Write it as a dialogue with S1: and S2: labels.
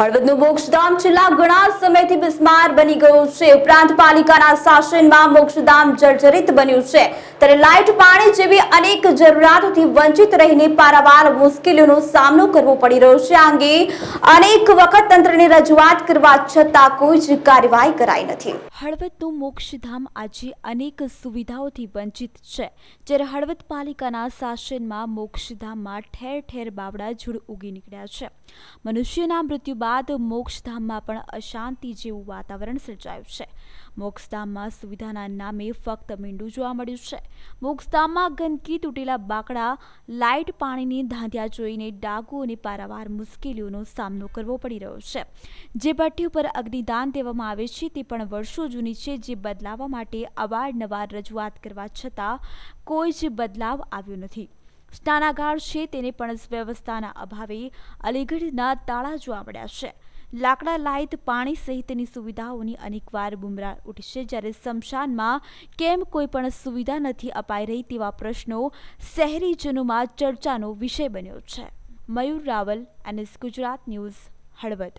S1: હળવદનું મોક્ષધામ છેલ્લા ઘણા સમયથી બિસ્માર બની ગયું છે. ઉપરાંત પાલિકાના શાસનમાં મોક્ષધામ જર્જરિત બન્યું છે. ત્યારે લાઇટ પાણી જેવી અનેક જરૂરિયાતોથી વંચિત રહીને પારાવાર મુશ્કેલીઓનો સામનો કરવો પડી રહ્યો છે આ અંગે અનેક વખત તંત્રને રજૂઆત કરવા છતાં કોઈ જ કાર્યવાહી કરાઈ નથી.
S2: હળવદનું મોક્ષધામ આજે અનેક સુવિધાઓથી વંચિત છે, જ્યારે હળવદ પાલિકાના શાસનમાં મોક્ષધામમાં ઠેર ઠેર બાવડા ઝૂડ ઉગી નીકળ્યા છે. મનુષ્યના મૃત્યુ બાદ મોક્ષધામમાં પણ અશાંતિ જેવું વાતાવરણ સર્જાયું છે. મોક્ષધામમાં સુવિધાના નામે ફક્ત મીંડું જોવા મળ્યું છે. મોક્ષધામમાં ગંદકી તૂટેલા બાકડા, લાઇટ પાણીની ધાંધ્યા જોઈને ડાકુ અને પારાવાર મુશ્કેલીઓનો સામનો કરવો પડી રહ્યો છે. જે ભઠ્ઠી ઉપર અગ્નિદાન દેવામાં આવે છે તે પણ વર્ષો જૂની છે, જે બદલાવવા માટે અવારનવાર રજૂઆત કરવા છતાં કોઈ જ બદલાવ આવ્યો નથી. સ્નાનાગાર છે તેને પણ વ્યવસ્થાના અભાવે અલીગઢના તાળા જોવા મળ્યા છે. લાકડા લાયત પાણી સહિતની સુવિધાઓની અનેકવાર બુમરાહ ઉઠી છે જ્યારે શમશાનમાં કેમ કોઈ પણ સુવિધા નથી અપાઈ રહી તેવા પ્રશ્નો શહેરીજનોમાં ચર્ચાનો વિષય બન્યો છે. Mayur Raval, NS Gujarat news, Halvad.